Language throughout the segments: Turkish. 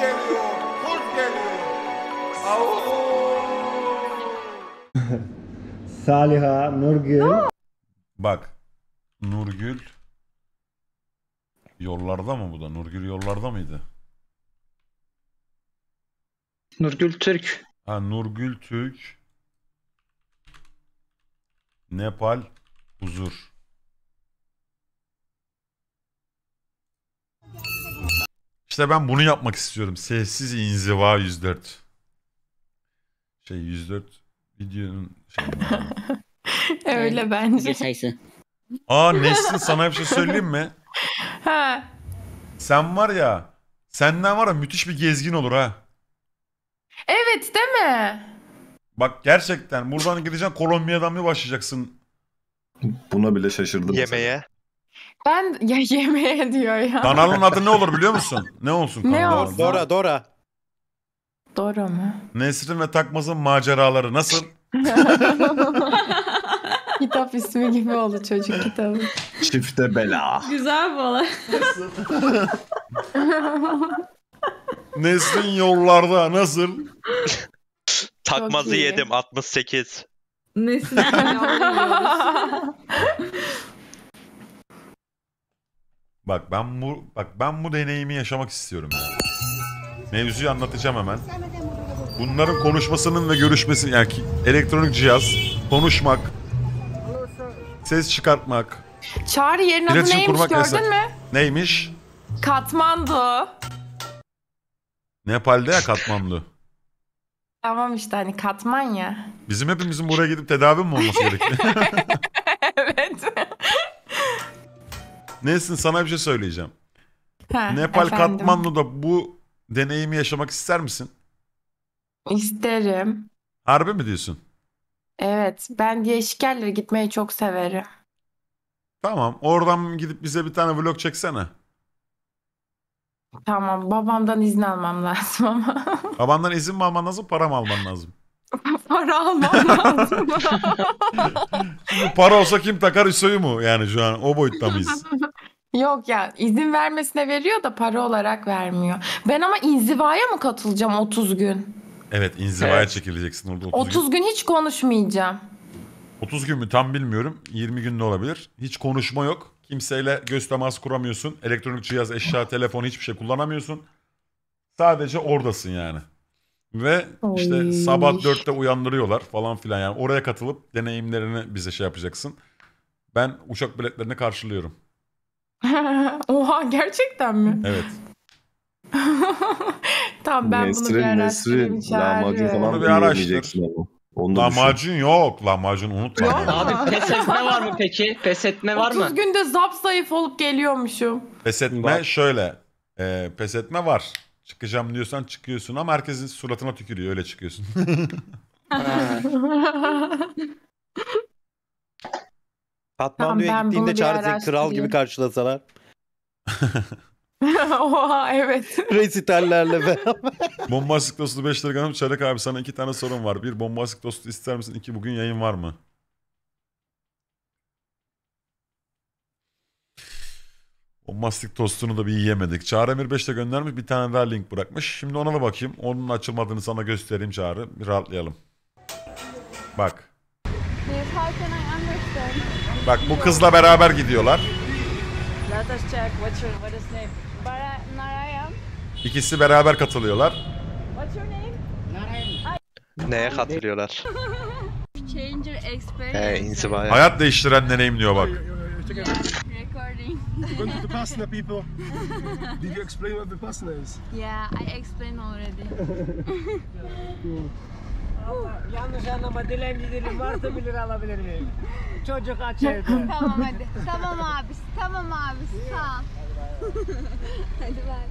geliyor, kurt geliyor. Saliha, Nurgül. Bak. Nurgül. Yollarda mı bu da? Nurgül yollarda mıydı? Nurgül Türk. Ha Nurgül Türk. Nepal huzur. İşte ben bunu yapmak istiyorum. Sessiz inziva 104. Şey 104 videonun şey. Öyle bence. Sayısı. Aa Nesrin sana bir şey söyleyeyim mi? Ha. Sen var ya senden var ya müthiş bir gezgin olur ha. Evet değil mi? Bak gerçekten buradan gideceksin Kolombiya'dan bir başlayacaksın. Buna bile şaşırdım. Yemeğe. Ben ya yemeğe diyor ya. Kanalın adı ne olur biliyor musun? Ne olsun Ne kanalın olsun? Dora Dora. Doğru mu? Nesrin ve Takmaz'ın maceraları nasıl? Kitap ismi gibi oldu çocuk kitabı. Çifte bela. Güzel bu olay. Nesrin yollarda nasıl? Takmazı iyi. yedim 68. Nesin? Bak ben bu bak ben bu deneyimi yaşamak istiyorum ya. Mevzuyu anlatacağım hemen. Bunların konuşmasının ve görüşmesi yani ki- elektronik cihaz, konuşmak, ses çıkartmak, Çağrı yerin adı neymiş kurmak gördün yasak. mü? neymiş? Katmandu. Nepal'de ya Katmandu. Tamam işte hani katman ya. Bizim hepimizin buraya gidip tedavi mi olması gerekiyor? Nesin sana bir şey söyleyeceğim. Ha, Nepal efendim. Katmandu'da bu deneyimi yaşamak ister misin? İsterim. Harbi mi diyorsun? Evet. Ben değişik yerlere gitmeyi çok severim. Tamam. Oradan gidip bize bir tane vlog çeksene. Tamam. Babamdan izin almam lazım ama. Babandan izin mi alman lazım, para mı alman lazım? Para almam lazım. Şimdi para olsa kim takar ISO'yu mu? Yani şu an o boyutta mıyız? Yok ya izin vermesine veriyor da para olarak vermiyor. Ben ama inzivaya mı katılacağım 30 gün? Evet inzivaya Evet. çekileceksin orada 30, 30 gün. gün hiç konuşmayacağım. 30 gün mü tam bilmiyorum. 20 gün de olabilir. Hiç konuşma yok. Kimseyle göz teması kuramıyorsun. Elektronik cihaz, eşya, telefon hiçbir şey kullanamıyorsun. Sadece oradasın yani. Ve işte Oy. sabah 4'te uyandırıyorlar falan filan yani. Oraya katılıp deneyimlerini bize şey yapacaksın. Ben uçak biletlerini karşılıyorum. Oha gerçekten mi? Evet. tamam ben bunu bir Nesrin, araştırayım Nesrin. Lahmacun falan Onu bir araştır. Onu da düşün. Lahmacun yok. Lahmacun unut Yok. lahmacun. Abi pes etme var mı peki? Pes etme var 30 mı? günde zap zayıf olup geliyormuşum. Pes etme Bak. şöyle. E, pes etme var. Çıkacağım diyorsan çıkıyorsun ama herkesin suratına tükürüyor öyle çıkıyorsun. Katmandu'ya Tamam, gittiğinde seni kral gibi karşılasalar. Oha evet. Resitallerle beraber. Bombastik dostu 5 lira hanım Çarık abi sana iki tane sorun var. Bir bombastik dostu ister misin? İki bugün yayın var mı? Bombastik tostunu da bir yiyemedik. Çağrı Emir 5 de göndermiş. Bir tane daha link bırakmış. Şimdi ona da bakayım. Onun açılmadığını sana göstereyim Çağrı. Bir rahatlayalım. Bak. Bak bu kızla beraber gidiyorlar. Let us check. What's your what is name? Bara Narayan. İkisi beraber katılıyorlar. What's your name? Neye katılıyorlar? Changer experience. He inzivaya. Hayat değiştiren deneyim diyor bak. Recording. Going to the Pasna people. Did you explain what the Pasna is? Yeah, I explained already. Yanlış anlama dilenci dilim varsa 1 lira alabilir miyim? Çocuk aç evde. tamam hadi. Tamam abi. Tamam abi. Sağ ol. hadi bye.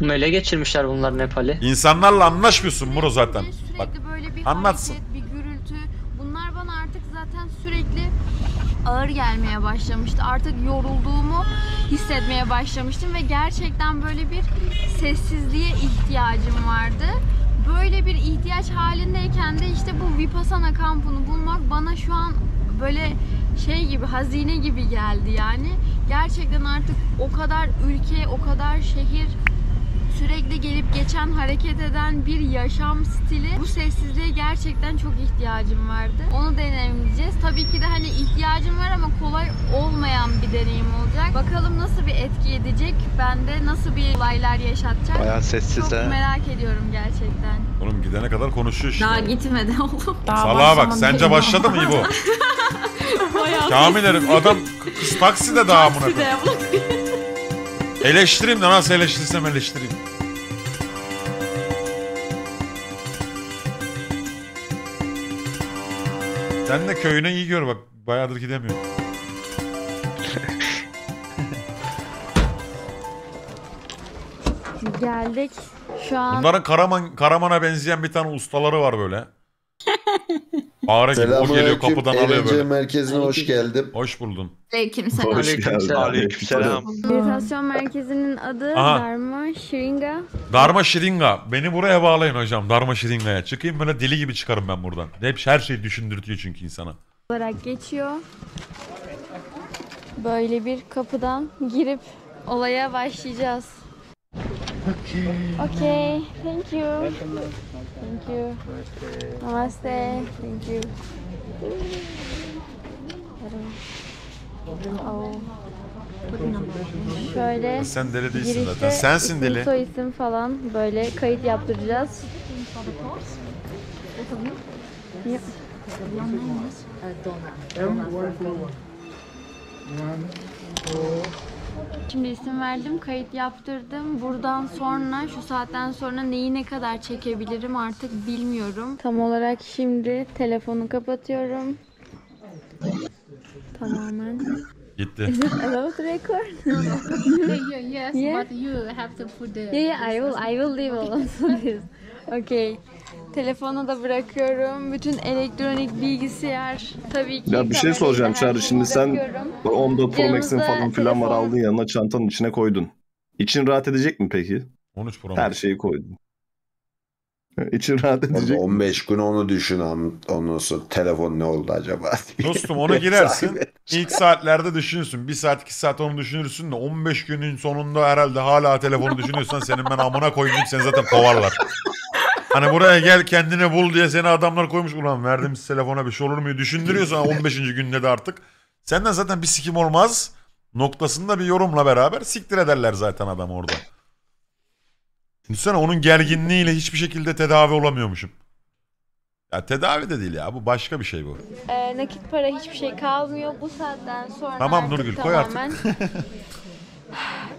Mele geçirmişler bunlar Nepal'i. İnsanlarla anlaşmıyorsun Muro zaten. Sürekli Bak böyle bir anlatsın. hareket, bir gürültü. Bunlar bana artık zaten sürekli ağır gelmeye başlamıştı. Artık yorulduğumu hissetmeye başlamıştım ve gerçekten böyle bir sessizliğe ihtiyacım vardı. Böyle bir ihtiyaç halindeyken de işte bu Vipassana kampını bulmak bana şu an böyle şey gibi hazine gibi geldi yani. Gerçekten artık o kadar ülke, o kadar şehir sürekli gelip geçen hareket eden bir yaşam stili. Bu sessizliğe gerçekten çok ihtiyacım vardı. Onu deneyimleyeceğiz. Tabii ki de hani ihtiyacım var ama kolay olmayan bir deneyim olacak. Bakalım nasıl bir etki edecek. Bende nasıl bir olaylar yaşatacak. Bayağı sessiz Çok ha. merak ediyorum gerçekten. Oğlum gidene kadar konuşuyor işte. Daha gitmedi oğlum. Daha Salağa bak başlamadı. sence başladı mı İbo? Bayağı Kamil herif adam kız takside daha amına koyayım. de Eleştireyim de nasıl eleştirsem eleştireyim. Sen de köyüne iyi gör bak. Bayağıdır gidemiyorum. Geldik. Şu an Bunların Karaman Karaman'a benzeyen bir tane ustaları var böyle. Ağrı gibi o geliyor kapıdan alıyor böyle. merkezine hoş geldim. Hoş buldun. Aleykümselam. Hoş geldin. Aleykümselam. meditasyon merkezinin adı Aha. Dharma Şiringa. Darma Şiringa. Beni buraya bağlayın hocam. Darma Şiringa'ya. Çıkayım böyle deli gibi çıkarım ben buradan. Hep her şeyi düşündürtüyor çünkü insana. olarak geçiyor. Böyle bir kapıdan girip olaya başlayacağız. Okay. Thank you. Thank you. Namaste. Thank you. Oh. Şöyle Sen deli değilsin girişte zaten. Sensin isim, deli. soy isim falan böyle kayıt yaptıracağız. Yep. Şimdi isim verdim, kayıt yaptırdım. Buradan sonra, şu saatten sonra neyi ne kadar çekebilirim artık bilmiyorum. Tam olarak şimdi telefonu kapatıyorum. Tamamen. Gitti. Is it allowed record? yes, Yeah. but you have to put the... Yeah, yeah, I will, I will leave also this. Okay. Telefonu da bırakıyorum. Bütün elektronik bilgisayar tabii ki. Ya bir şey soracağım Çağrı. Şimdi sen bırakıyorum. bu 14 Pro Max'in falan filan var telefon- aldın yanına çantanın içine koydun. İçin rahat edecek mi peki? 13 Pro Her Max. şeyi koydun. İçin rahat edecek mi? 15 gün onu düşün am- ondan sonra telefon ne oldu acaba? Dostum ona girersin. İlk saatlerde düşünürsün. 1 saat 2 saat onu düşünürsün de 15 günün sonunda herhalde hala telefonu düşünüyorsan senin ben amına koyayım deyip seni zaten kovarlar. Hani buraya gel kendini bul diye seni adamlar koymuş. Ulan verdiğimiz telefona bir şey olur mu? Düşündürüyorsan 15. günde de artık. Senden zaten bir sikim olmaz. Noktasında bir yorumla beraber siktir ederler zaten adam orada. Düşünsene onun gerginliğiyle hiçbir şekilde tedavi olamıyormuşum. Ya tedavi de değil ya bu başka bir şey bu. Ee, nakit para hiçbir şey kalmıyor. Bu saatten sonra Tamam artık Nurgül, koy artık. tamamen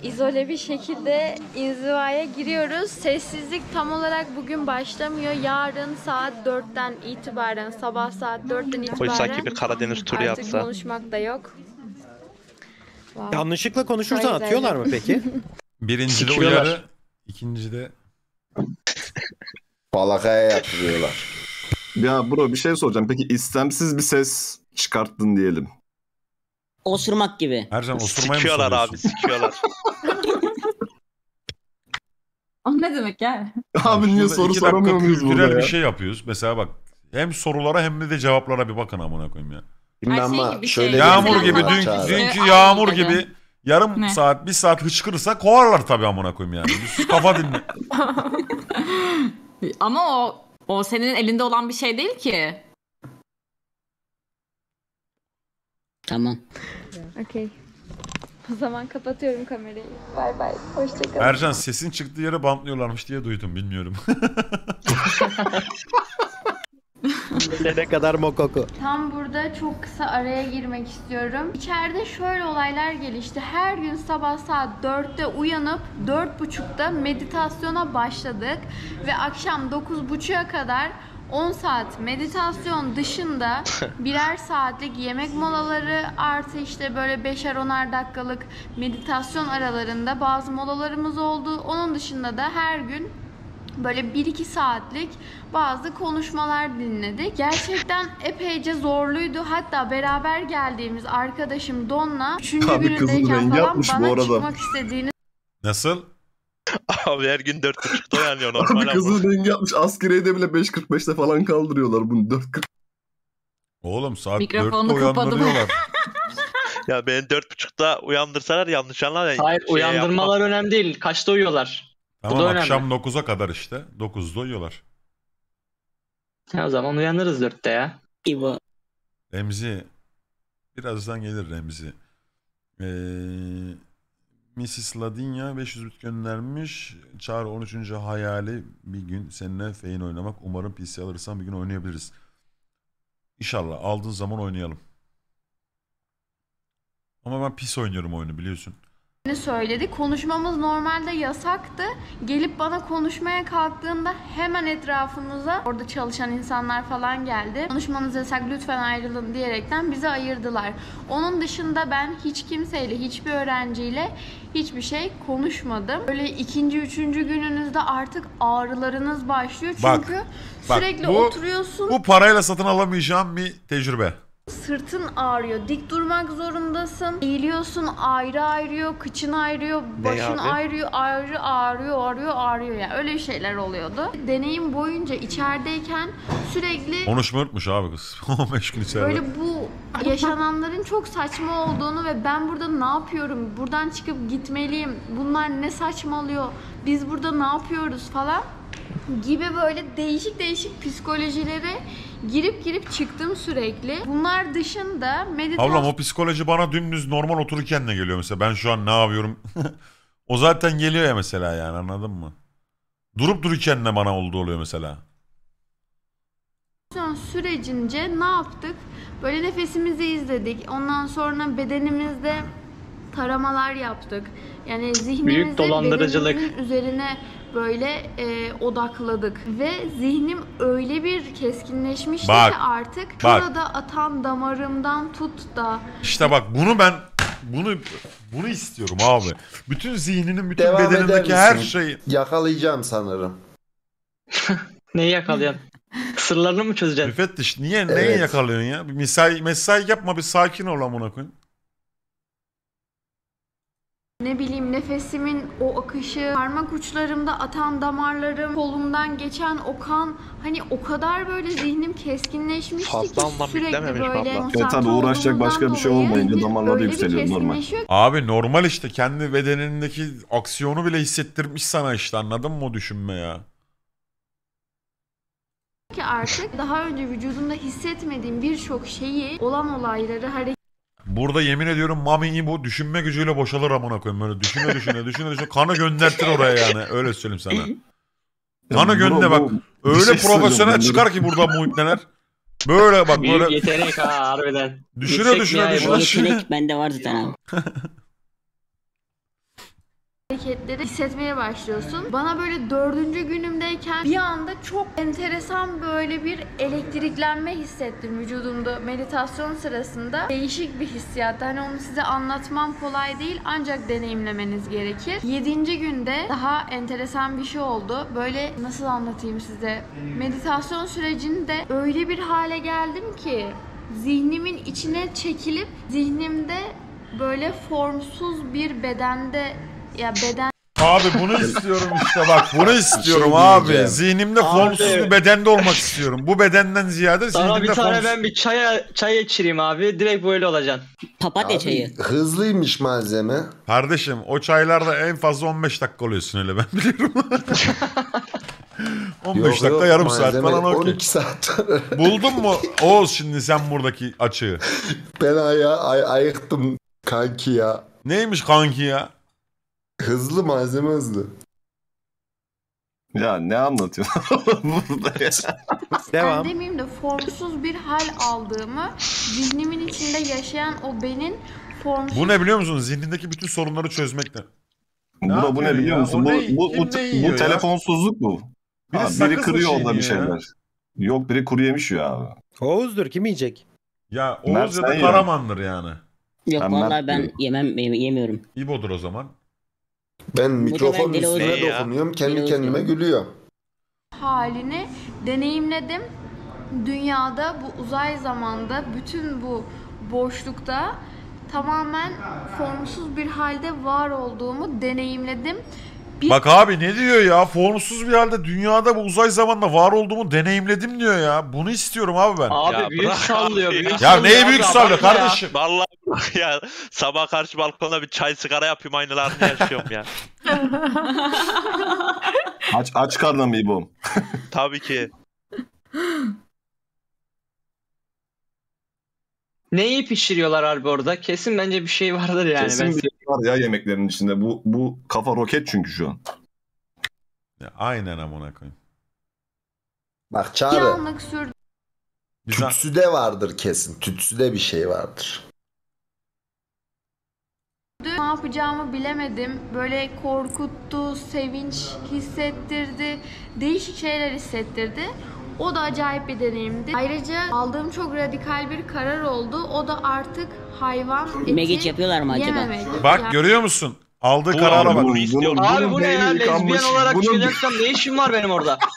izole bir şekilde inzivaya giriyoruz. Sessizlik tam olarak bugün başlamıyor. Yarın saat 4'ten itibaren, sabah saat 4'ten Koy itibaren sanki bir Karadeniz turu artık yapsa. konuşmak da yok. Wow. Yanlışlıkla konuşursan Hayır, atıyorlar mı peki? Birincide Sikiyorlar. uyarı, ikincide Falakaya yatırıyorlar. Ya bro bir şey soracağım. Peki istemsiz bir ses çıkarttın diyelim. Osurmak gibi. Ercan osurmayı mı Sikiyorlar soruyorsun? abi sikiyorlar. O ne demek ya? Abi niye Şurada soru iki dakika soramıyor muyuz kültürel burada bir ya? şey yapıyoruz. Mesela bak hem sorulara hem de cevaplara bir bakın amına koyayım ya. Şimdi Her şey ama gibi şöyle şey. Yağmur Mesela gibi Çağrı. dünkü Ee, yağmur aynı gibi yarım Ne? saat bir saat hıçkırırsa kovarlar tabii amına koyayım yani. Bir sus kafa dinle. Ama o o senin elinde olan bir şey değil ki. Tamam. Okey. O zaman kapatıyorum kamerayı. Bay bay. Hoşçakalın. Ercan sesin çıktığı yere bantlıyorlarmış diye duydum bilmiyorum. ne kadar mokoko. Tam burada çok kısa araya girmek istiyorum. İçeride şöyle olaylar gelişti. Her gün sabah saat 4'te uyanıp 4.30'da meditasyona başladık. Ve akşam 9.30'a kadar 10 saat meditasyon dışında birer saatlik yemek molaları artı işte böyle 5'er 10'ar dakikalık meditasyon aralarında bazı molalarımız oldu. Onun dışında da her gün böyle 1-2 saatlik bazı konuşmalar dinledik. Gerçekten epeyce zorluydu. Hatta beraber geldiğimiz arkadaşım Don'la 3. Abi kızın günündeyken falan bana çıkmak istediğini Nasıl? abi her gün 4.30'da uyanıyor normal Abi ama. kızın rengi yapmış. Askeriyede bile 5.45'te falan kaldırıyorlar bunu. 4.40. Oğlum saat Mikrofonu 4'te kapadım. uyandırıyorlar. Ya beni 4.30'da uyandırsalar yanlış anlar ya. Hayır şey uyandırmalar önemli değil. Kaçta uyuyorlar? Tamam da önemli. akşam 9'a kadar işte. 9'da uyuyorlar. Ya o zaman uyanırız dörtte ya. İbo. Remzi. Birazdan gelir Remzi. Ee, Mrs. Ladinya 500 bit göndermiş. Çağrı 13. hayali bir gün seninle feyin oynamak. Umarım PC alırsan bir gün oynayabiliriz. İnşallah aldığın zaman oynayalım. Ama ben pis oynuyorum oyunu biliyorsun. Söyledi. Konuşmamız normalde yasaktı. Gelip bana konuşmaya kalktığında hemen etrafımıza orada çalışan insanlar falan geldi. Konuşmanız yasak lütfen ayrılın diyerekten bizi ayırdılar. Onun dışında ben hiç kimseyle, hiçbir öğrenciyle hiçbir şey konuşmadım. Böyle ikinci, üçüncü gününüzde artık ağrılarınız başlıyor. Bak, Çünkü bak, sürekli bu- oturuyorsun. Bu parayla satın alamayacağım bir tecrübe. Sırtın ağrıyor. Dik durmak zorundasın. Eğiliyorsun ayrı ağrıyor. Kıçın ağrıyor. Başın abi? ağrıyor. Ayrı ağrıyor. Ağrıyor ağrıyor. Yani öyle şeyler oluyordu. Deneyim boyunca içerideyken sürekli Konuşmayı unutmuş abi kız. 15 gün içeride. böyle bu yaşananların çok saçma olduğunu ve ben burada ne yapıyorum? Buradan çıkıp gitmeliyim. Bunlar ne saçmalıyor? Biz burada ne yapıyoruz falan gibi böyle değişik değişik psikolojilere girip girip çıktım sürekli. Bunlar dışında meditasyon Ablam o psikoloji bana dümdüz normal otururken de geliyor mesela. Ben şu an ne yapıyorum? o zaten geliyor ya mesela yani anladın mı? Durup dururken de bana oldu oluyor mesela. sürecince ne yaptık? Böyle nefesimizi izledik. Ondan sonra bedenimizde taramalar yaptık. Yani zihnimizi dolandırıcılık. bedenimizin üzerine böyle e, odakladık. Ve zihnim öyle bir keskinleşmişti Bak, ki artık bak. şurada atan damarımdan tut da İşte bak bunu ben bunu bunu istiyorum abi. Bütün zihninin bütün Devam eder bedenindeki her misin? şeyi Yakalayacağım sanırım. Neyi yakalayan? Sırlarını mı çözeceksin? müfettiş niye neyi Evet. yakalıyorsun ya? Bir mesai mesai yapma bir sakin ol amına koyayım. Ne bileyim nefesimin o akışı, parmak uçlarımda atan damarlarım, kolumdan geçen o kan hani o kadar böyle zihnim keskinleşmişti Fazla ki anlam sürekli yüklememiş böyle abla. Evet tabii uğraşacak başka bir şey olmayınca damarları öyle bir yükseliyor, normal. keskinleşiyor Abi normal işte kendi bedenindeki aksiyonu bile hissettirmiş sana işte anladın mı o düşünme ya? ki artık daha önce vücudumda hissetmediğim birçok şeyi, olan olayları, Burada yemin ediyorum Mami İbo düşünme gücüyle boşalır amına koyayım böyle düşüne düşüne düşüne düşüne kanı göndertir oraya yani öyle söyleyeyim sana. Kanı gönder bak bir öyle şey profesyonel çıkar ki burada muhitneler. Böyle bak Büyük böyle yetenek ha harbiden. Düşüne, Yüksek düşüne, nihai düşüne, bu. düşüne. yetenek bende var zaten abi. hareketleri hissetmeye başlıyorsun. Bana böyle dördüncü günümdeyken bir anda çok enteresan böyle bir elektriklenme hissettim vücudumda meditasyon sırasında. Değişik bir hissiyat. Hani onu size anlatmam kolay değil ancak deneyimlemeniz gerekir. Yedinci günde daha enteresan bir şey oldu. Böyle nasıl anlatayım size? Meditasyon sürecinde öyle bir hale geldim ki zihnimin içine çekilip zihnimde böyle formsuz bir bedende ya beden Abi bunu istiyorum işte bak bunu istiyorum şey abi. diyeceğim. Zihnimde formsuz bir bedende olmak istiyorum. Bu bedenden ziyade Sana zihnimde bir tane formsuz. ben bir çaya çay içireyim abi. Direkt böyle olacaksın. Papatya Abi, çayı. hızlıymış malzeme. Kardeşim o çaylarda en fazla 15 dakika oluyorsun öyle ben biliyorum. 15 Yok, dakika yok, yarım saat malzeme falan okey. 12 saat. Buldun mu Oğuz şimdi sen buradaki açığı? ben aya ay, ayıktım kanki ya. Neymiş kanki ya? Hızlı malzeme hızlı. Ya ne anlatıyorsun burada ya? ben demeyeyim de formsuz bir hal aldığımı zihnimin içinde yaşayan o benim formsuz Bu ne biliyor musun? Zihnindeki bütün sorunları çözmekten. Ne Bro bu ne biliyor ya? musun? Bu, ne- bu, bu, bu telefonsuzluk bu. Biri Abi, biri kırıyor orada bir çiğniyor ya? şeyler. Yok biri kuru yemiş ya abi. Oğuz'dur kim yiyecek? Ya Mert Oğuz ya da. Karaman'dır yani. Yok Ben vallahi Mert ben yemem yem- yemiyorum. İbo'dur o zaman. Ben mikrofon deli üstüne oluyor. dokunuyorum. Kendi Deli kendime gülüyor. halini deneyimledim. Dünyada bu uzay zamanda bütün bu boşlukta tamamen formsuz bir halde var olduğumu deneyimledim. Bir Bak abi ne diyor ya? Formsuz bir halde dünyada bu uzay zamanda var olduğumu deneyimledim diyor ya. Bunu istiyorum abi ben. Abi Ya büyük sallıyor. Büyük ya. Sallıyor neyi büyük sallıyor abartma ya. kardeşim? Vallahi ya sabah karşı balkonda bir çay sigara yapayım aynılarını yaşıyorum ya. Aç, aç karnına mı İbo'm? Tabii ki. Neyi pişiriyorlar abi orada? Kesin bence bir şey vardır yani. Kesin ben bir var ya yemeklerin içinde. Bu, bu kafa roket çünkü şu an. Ya, aynen amına koyayım. Bak Çağrı. sürdü. Biz Tütsüde vardır kesin. Tütsüde bir şey vardır. Ne yapacağımı bilemedim. Böyle korkuttu, sevinç hissettirdi. Değişik şeyler hissettirdi. O da acayip bir deneyimdi. Ayrıca aldığım çok radikal bir karar oldu. O da artık hayvan eti Megeç yapıyorlar mı acaba? yememek. Bak Yani- görüyor musun? Aldığı karara abi, bak. bunu istiyorum. Abi bu ne ya? Lezbiyen olarak çıkacaksam ne işim var benim orada?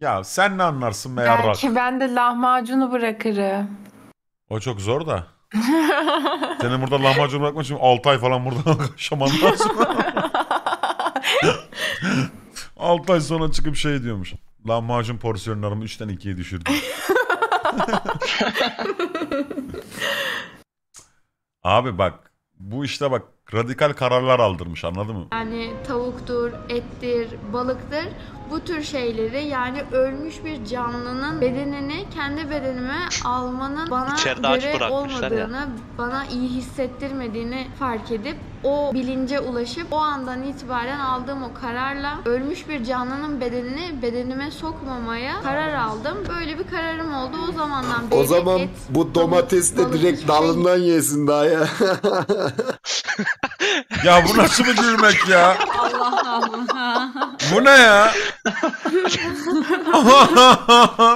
Ya sen ne anlarsın be yarrak? Belki ben de lahmacunu bırakırım. O çok zor da. Senin burada lahmacun bırakmak için 6 ay falan burada yaşaman lazım. 6 ay sonra çıkıp şey diyormuş. Lahmacun porsiyonlarımı 3'ten 2'ye düşürdüm. Abi bak bu işte bak radikal kararlar aldırmış anladın mı? Yani tavuktur, ettir, balıktır. Bu tür şeyleri yani ölmüş bir canlının bedenini kendi bedenime almanın bana İçeride aç göre bırakmışlar ya. olmadığını, bana iyi hissettirmediğini fark edip o bilince ulaşıp o andan itibaren aldığım o kararla ölmüş bir canlının bedenini bedenime sokmamaya karar aldım. Böyle bir kararım oldu. O zamandan beri O zaman et, bu domates de balık, direkt hiçbir şey dalından yesin daha ya. Ya bu nasıl bir gülmek ya? Allah Allah. Bu ne ya?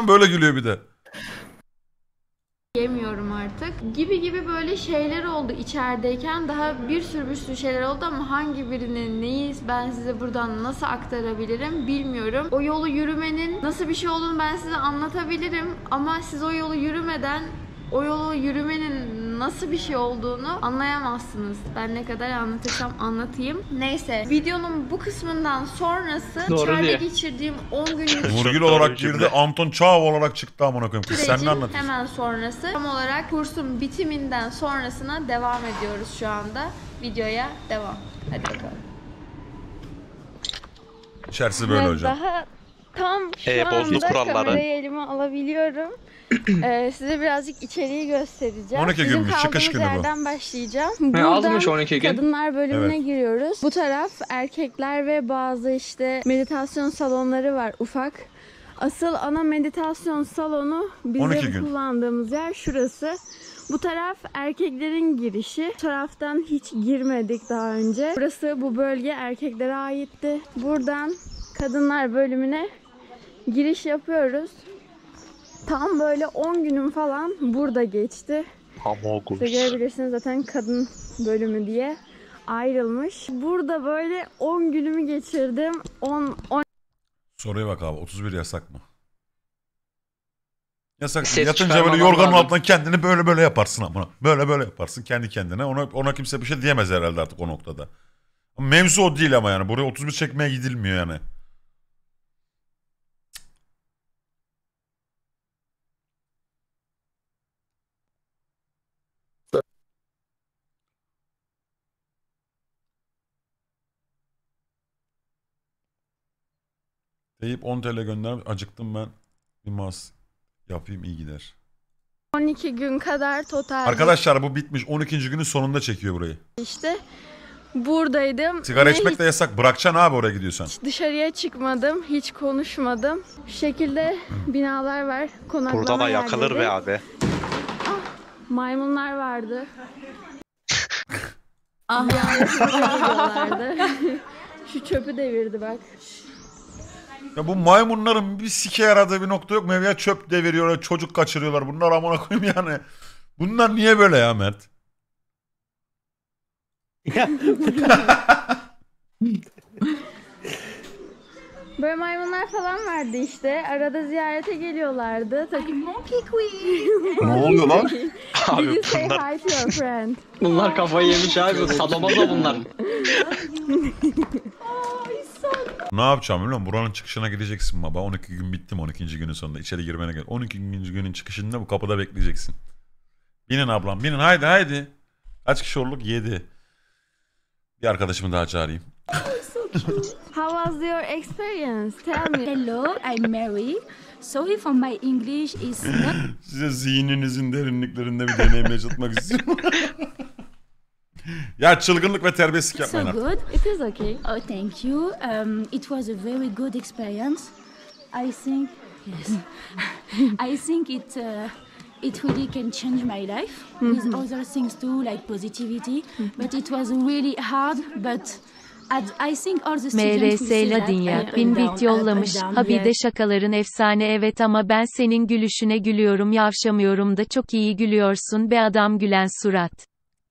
Böyle gülüyor bir de. yemiyorum artık. Gibi gibi böyle şeyler oldu içerideyken. Daha bir sürü bir sürü şeyler oldu ama hangi birinin neyi ben size buradan nasıl aktarabilirim bilmiyorum. O yolu yürümenin nasıl bir şey olduğunu ben size anlatabilirim ama siz o yolu yürümeden o yolu yürümenin nasıl bir şey olduğunu anlayamazsınız. Ben ne kadar anlatırsam anlatayım. Neyse videonun bu kısmından sonrası Doğru içeride diyor. geçirdiğim 10 günlük doğru olarak girdi. Anton Çağ olarak çıktı amına koyayım. Kız sen sürecin ne anlatıyorsun? hemen sonrası. Tam olarak kursun bitiminden sonrasına devam ediyoruz şu anda. Videoya devam. Hadi bakalım. İçerisi böyle hocam. Daha tam şu E, bozdu anda kuralları. kamerayı elime alabiliyorum. Ee, size birazcık içeriği göstereceğim. 12 Bizim günmüş, çıkış günü bu. yerden başlayacağım. Ne Buradan azmış 12 gün? kadınlar bölümüne Evet. giriyoruz. Bu taraf erkekler ve bazı işte meditasyon salonları var ufak. Asıl ana meditasyon salonu 12 bizim kullandığımız yer şurası. Bu taraf erkeklerin girişi. Bu taraftan hiç girmedik daha önce. Burası bu bölge erkeklere aitti. Buradan kadınlar bölümüne giriş yapıyoruz. Tam böyle 10 günüm falan burada geçti. Amogus. Size görebilirsiniz zaten kadın bölümü diye ayrılmış. Burada böyle 10 günümü geçirdim. 10 10 Soruya bak abi 31 yasak mı? Yasak. Ses Yatınca böyle yorganın lazım. altından kendini böyle böyle yaparsın amına. Böyle böyle yaparsın kendi kendine. Ona ona kimse bir şey diyemez herhalde artık o noktada. Mevzu o değil ama yani. Buraya 31 çekmeye gidilmiyor yani. Deyip 10 TL gönder. Acıktım ben. Bir mas yapayım iyi gider. 12 gün kadar total Arkadaşlar bu bitmiş. 12. günün sonunda çekiyor burayı. işte buradaydım. Sigara içmek de yasak. Bırakacaksın abi oraya gidiyorsan. hiç dışarıya çıkmadım, hiç konuşmadım. Şu şekilde binalar var, konaklama Burada da yakılır yerleri. be abi. Maymunlar vardı. Ah. Sürüyorlardı. Şu çöpü devirdi bak. Ya bu maymunların bir sike yaradığı bir nokta yok mu? Ya çöp deviriyorlar, çocuk kaçırıyorlar. Bunlar amına koyayım yani. Bunlar niye böyle ya Mert? Böyle maymunlar falan vardı işte. Arada ziyarete geliyorlardı. Tabii Monkey Queen. Ne oluyor lan? Did Abi you say bunlar hi to your friend? Bunlar kafayı yemiş abi. Sadomazo bunlar. Ne yapacağım biliyor musun? Buranın çıkışına gideceksin baba. 12 gün bittim 12. günün sonunda. İçeri girmene gel. 12. günün çıkışında bu kapıda bekleyeceksin. Binin ablam binin haydi haydi. Kaç kişi olduk? 7. Bir arkadaşımı daha çağırayım. How was your experience? Tell me. Hello, I'm Mary. Sorry for my English is not Size zihninizin derinliklerinde bir deneyim yaşatmak istiyorum. ya çılgınlık ve terbiyesizlik so yapmayın artık. good. It is okay. Oh, thank you. Um, it was a very good experience. I think yes. I think it uh, it really can change my life with Mhm. other things too, like positivity. But it was really hard. But at, I think all the students will MRS say that Ladinya and bin down, bit yollamış. up and down. Habide Yes. şakaların efsane evet ama ben senin gülüşüne gülüyorum yavşamıyorum da çok iyi gülüyorsun be adam gülen surat.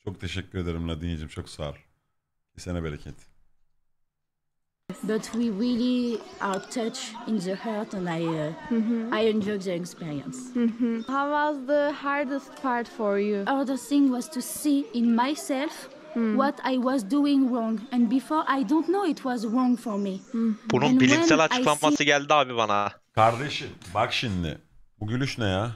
Çok teşekkür ederim Ladinya'cığım çok sağ ol. Kesene bereket. But we really are touched in the heart, and I uh, I enjoyed the experience. How was the hardest part for you? Other thing was to see in myself what I was doing wrong, and before I don't know it was wrong for me. Bunun And bilimsel I açıklanması see- geldi abi bana. Kardeşim bak şimdi. Bu gülüş ne ya?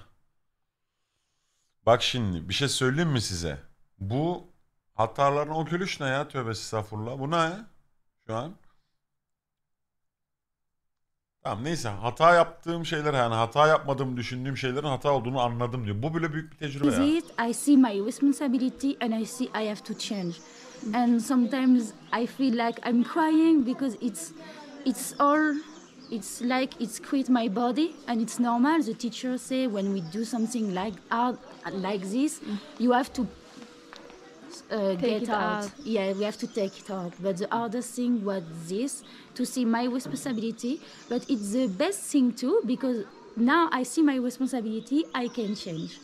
Bak şimdi bir şey söyleyeyim mi size? Bu hataların o gülüş ne ya? Tövbe estağfurullah. Bu ne? Şu an. Tamam neyse hata yaptığım şeyler yani hata yapmadığımı düşündüğüm şeylerin hata olduğunu anladım diyor. Bu bile büyük bir tecrübe ya. it, I see my responsibility, and I see I have to change. And sometimes I feel like I'm crying because it's it's all it's like it's quit my body and it's normal the teacher say when we do something like hard like this you have to uh, get out. out. Yeah, we have to take it out. But the hardest thing was this to see my responsibility. But it's the best thing too because now I see my responsibility. I can change.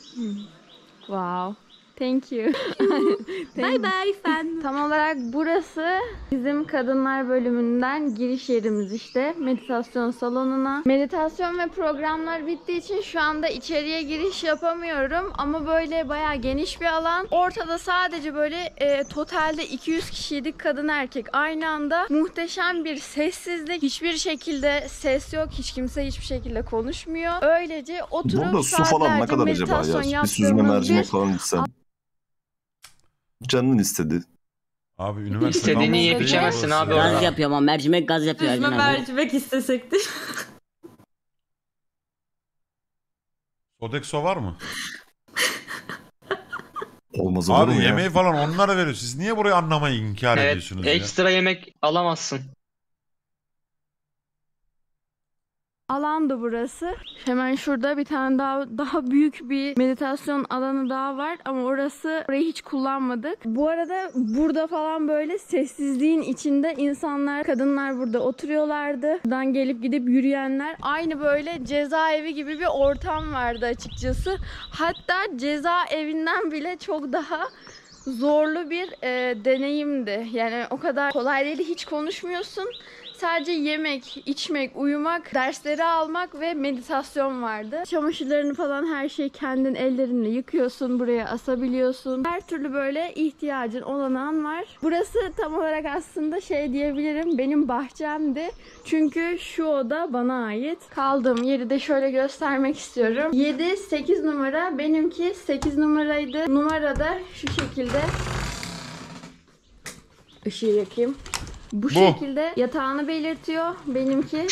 Wow. Thank you. Bye bye fan. Tam olarak burası bizim kadınlar bölümünden giriş yerimiz işte. Meditasyon salonuna. Meditasyon ve programlar bittiği için şu anda içeriye giriş yapamıyorum. Ama böyle bayağı geniş bir alan. Ortada sadece böyle e, totalde 200 kişiydik kadın erkek aynı anda. Muhteşem bir sessizlik. Hiçbir şekilde ses yok. Hiç kimse hiçbir şekilde konuşmuyor. Öylece oturup Burada su falan ne saatlerce kadar acaba meditasyon ya? Bir süzme mercimek falan içsem. Canın istedi. Abi üniversite İstediğini yiyip değil içemezsin burası abi ya. Gaz yapıyor ama mercimek gaz yapıyor. Süzme Ercan abi. mercimek istesekti. Sodexo var mı? Olmaz olur mu Abi ya? yemeği falan onlara veriyor. Siz niye burayı anlamayı inkar Evet ediyorsunuz ya? ekstra yemek alamazsın. Alandı burası. Hemen şurada bir tane daha daha büyük bir meditasyon alanı daha var ama orası orayı hiç kullanmadık. Bu arada burada falan böyle sessizliğin içinde insanlar, kadınlar burada oturuyorlardı. Buradan gelip gidip yürüyenler aynı böyle cezaevi gibi bir ortam vardı açıkçası. Hatta cezaevinden bile çok daha zorlu bir e, deneyimdi. Yani o kadar kolay değil hiç konuşmuyorsun. Sadece yemek, içmek, uyumak, dersleri almak ve meditasyon vardı. Çamaşırlarını falan her şeyi kendin ellerinle yıkıyorsun, buraya asabiliyorsun. Her türlü böyle ihtiyacın olanağın var. Burası tam olarak aslında şey diyebilirim benim bahçemdi. Çünkü şu oda bana ait. Kaldığım yeri de şöyle göstermek istiyorum. 7, 8 numara. Benimki 8 numaraydı. Numarada şu şekilde Işığı yakayım. Bu, Bu. şekilde yatağını belirtiyor. Benimki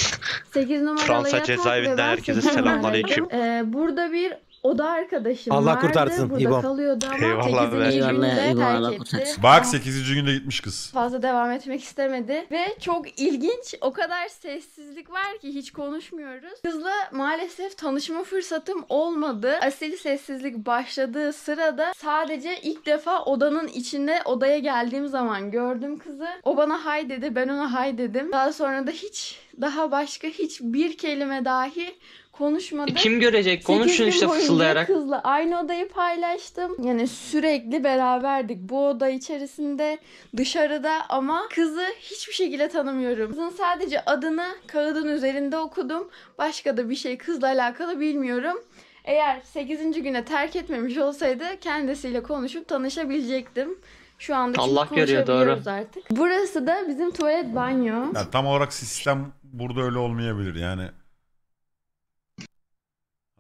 8 numaralı Fransa yatak cezaevinden ve ben herkese 8 selamünaleyküm. numaraydım. Ee, burada bir oda arkadaşım Allah vardı. kurtarsın, Burada İbo. kalıyordu ama Eyvallah 8. be. günde Eyvallah, Allah terk etti. Bak 8. günde gitmiş kız. Fazla devam etmek istemedi ve çok ilginç o kadar sessizlik var ki hiç konuşmuyoruz. Kızla maalesef tanışma fırsatım olmadı. Asil sessizlik başladığı sırada sadece ilk defa odanın içinde odaya geldiğim zaman gördüm kızı. O bana hay dedi ben ona hay dedim. Daha sonra da hiç daha başka hiçbir kelime dahi konuşmadık. E, Kim görecek? Konuşun işte fısıldayarak. Kızla aynı odayı paylaştım. Yani sürekli beraberdik. Bu oda içerisinde, dışarıda ama kızı hiçbir şekilde tanımıyorum. Kızın sadece adını kağıdın üzerinde okudum. Başka da bir şey kızla alakalı bilmiyorum. Eğer 8. güne terk etmemiş olsaydı kendisiyle konuşup tanışabilecektim. Şu anda çünkü Allah görüyor, konuşabiliyoruz doğru. artık. Burası da bizim tuvalet banyo. Ya tam olarak sistem burada öyle olmayabilir yani.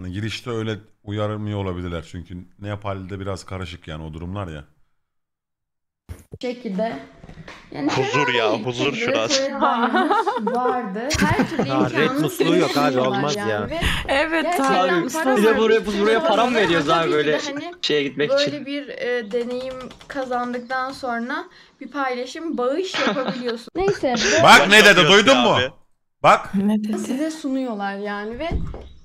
Hani girişte öyle uyarmıyor olabilirler çünkü Nepal'de biraz karışık yani o durumlar ya. Bu şekilde Yani Huzur ya, huzur şurası. tuvalet banyomuz vardı. Her türlü red imkanı musluğu yok abi, sunuyorlar olmaz yani. ya. Ve Evet gerçekten Abi para bir de var. buraya, buraya şey para mı olmadı. veriyoruz Ama abi tabii ki böyle de hani şeye gitmek böyle için? bir e, deneyim kazandıktan sonra bir paylaşım, bağış yapabiliyorsun. Neyse. Bak ne dedi duydun mu? Abi. Bak. Size sunuyorlar yani ve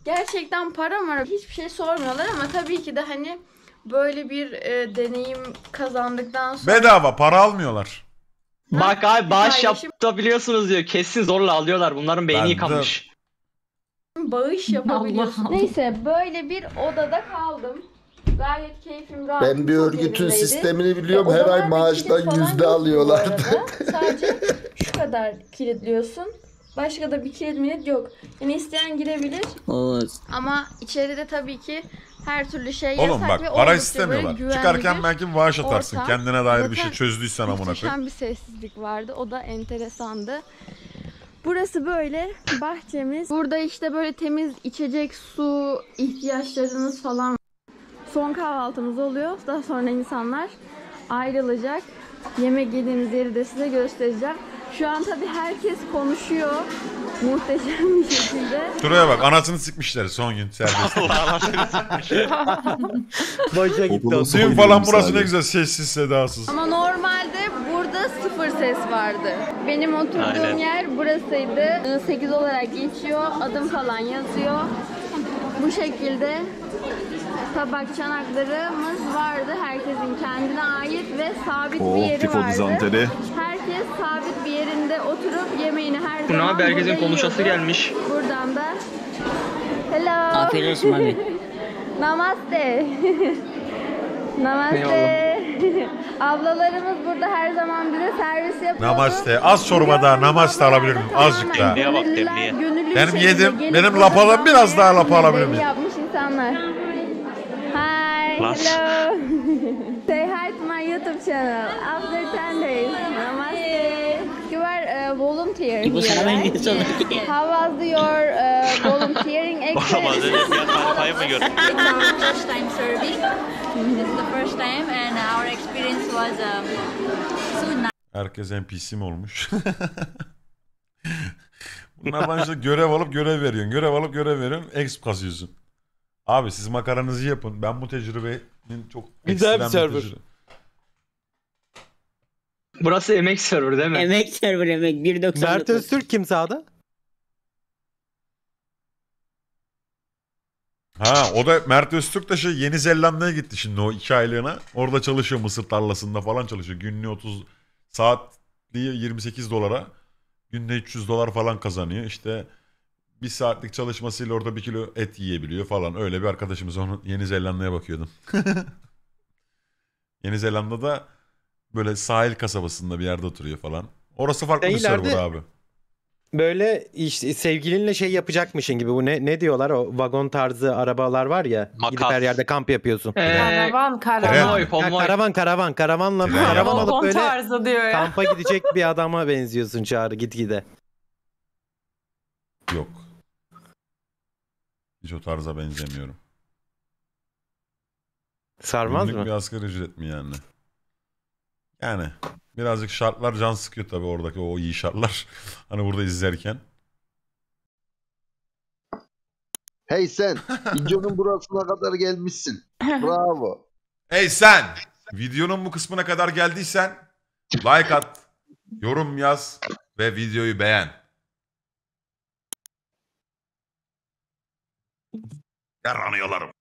gerçekten para var hiçbir şey sormuyorlar ama tabii ki de hani böyle bir e, deneyim kazandıktan sonra Bedava para almıyorlar. Bak abi bağış yapabiliyorsunuz diyor. Kesin zorla alıyorlar. Bunların beyni Ben de- yıkanmış. bağış yapabiliyorsun. Allah. Neyse böyle bir odada kaldım. Gayet keyfim rahat. Ben bir örgütün sistemini biliyorum. E, Her ay maaştan yüzde alıyorlardı. Sadece şu kadar kilitliyorsun. Başka da bir kilit yok. Yani isteyen girebilir Oğuz. ama içeride tabii ki her türlü şey Oğlum yasak bak ve para istemiyorlar. Çıkarken bir belki bağış atarsın. ortam. Kendine dair bir şey Zaten çözdüysen amına koyayım. Muhteşem bir sessizlik vardı. O da enteresandı. Burası böyle bahçemiz. Burada işte böyle temiz içecek su ihtiyaçlarınız falan. Son kahvaltımız oluyor. Daha sonra insanlar ayrılacak. Yemek yediğimiz yeri de size göstereceğim. Şu an tabii herkes konuşuyor. Muhteşem bir şekilde. Şuraya bak anasını sikmişler son gün serbest. Boşa gitti Düğün falan burası ne güzel sessiz sedasız. Ama normalde burada sıfır ses vardı. Benim oturduğum Aynen. yer burasıydı. 8 olarak geçiyor. Adım falan yazıyor. Bu şekilde tabak çanaklarımız vardı. Herkesin kendine ait ve sabit bir Oh yeri vardı. dizanteri. Herkes sabit bir yerinde oturup yemeğini her Bu ne zaman abi herkesin burada konuşası yiyordu. gelmiş. Buradan da Hello. Afiyet olsun abi. Namaste. Namaste. Ablalarımız burada her zaman bize servis yapıyor. Namaste. Az çorbada namaste alabilir miyim? Azıcık daha. Temliğe bak, temliğe. Benim yedim. Benim lapadan biraz daha lapa alabilir miyim? yapmış insanlar. Hi, Las. hello. Say hi to my YouTube channel after 10 days. Namaste. Volunteer here, right? benziyor How was your uh, volunteering experience? our first time serving. This is the first time, and our experience was um, so nice. Herkes NPC mi olmuş? Bunlardan işte görev alıp görev veriyorsun. Görev alıp görev veriyorsun. Exp kasıyorsun. Abi siz makaranızı yapın. Ben bu tecrübenin çok Güzel bir server. tecrübe- Burası emek server değil mi? Emek server emek 1.99. Mert Öztürk kim sağda? Ha o da Mert Öztürk de şey Yeni Zelanda'ya gitti şimdi o iki aylığına. Orada çalışıyor mısır tarlasında falan çalışıyor. Günlüğü 30 saatliği 28 dolara. Günde 300 dolar falan kazanıyor. İşte bir saatlik çalışmasıyla orada bir kilo et yiyebiliyor falan. Öyle bir arkadaşımız onu Yeni Zelanda'ya bakıyordum. Yeni Zelanda'da böyle sahil kasabasında bir yerde oturuyor falan. Orası farklı bir server ileride- abi. Böyle işte sevgilinle şey yapacakmışın gibi bu ne ne diyorlar o vagon tarzı arabalar var ya gidip Makas. her yerde kamp yapıyorsun. Ee, Karavan karavan. konvoy Ha, konvoy. karavan karavan karavanla Tren karavan yapalım. alıp Bon böyle tarzı diyor ya. kampa gidecek bir adama benziyorsun Çağrı gitgide. Yok. Hiç o tarza benzemiyorum. Sarmaz Günlük mı? bir asgari ücret mi yani? Yani birazcık şartlar can sıkıyor tabii oradaki o iyi şartlar. hani burada izlerken. Hey sen, videonun burasına kadar gelmişsin. Bravo. Hey sen! Videonun bu kısmına kadar geldiysen like at, yorum yaz ve videoyu beğen. Yaranıyorlarım.